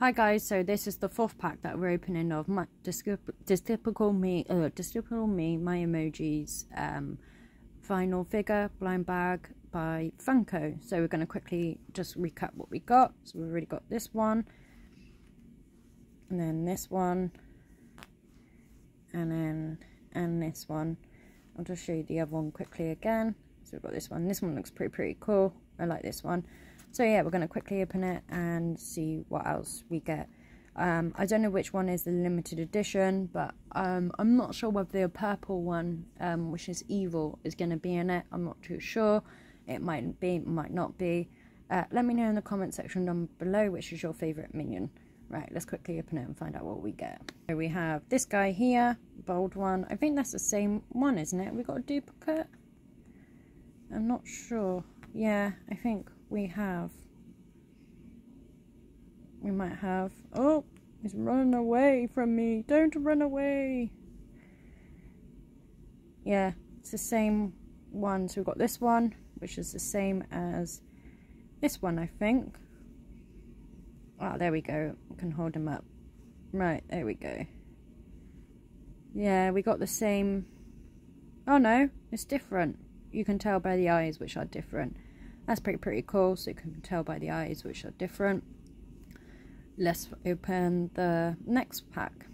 Hi guys, so this is the fourth pack that we're opening of my Despicable Me, uh, Me, My Emojis um, final figure blind bag by Funko. So we're going to quickly just recap what we got. So we've already got this one, and then this one, and then and this one. I'll just show you the other one quickly again. So we've got this one. This one looks pretty pretty cool. I like this one. So yeah, we're going to quickly open it and see what else we get. Um, I don't know which one is the limited edition, but um, I'm not sure whether the purple one, um, which is evil, is going to be in it. I'm not too sure. It might be, might not be. Uh, let me know in the comment section down below which is your favourite minion. Right, let's quickly open it and find out what we get. So we have this guy here, bold one. I think that's the same one, isn't it? We got a duplicate? I'm not sure. Yeah, I think we have. We might have. Oh, he's running away from me. Don't run away. Yeah, it's the same one. So we've got this one, which is the same as this one, I think. Oh, there we go. I can hold him up. Right, there we go. Yeah, we got the same. Oh no, it's different. You can tell by the eyes which are different. That's pretty, pretty cool. So you can tell by the eyes which are different. Let's open the next pack.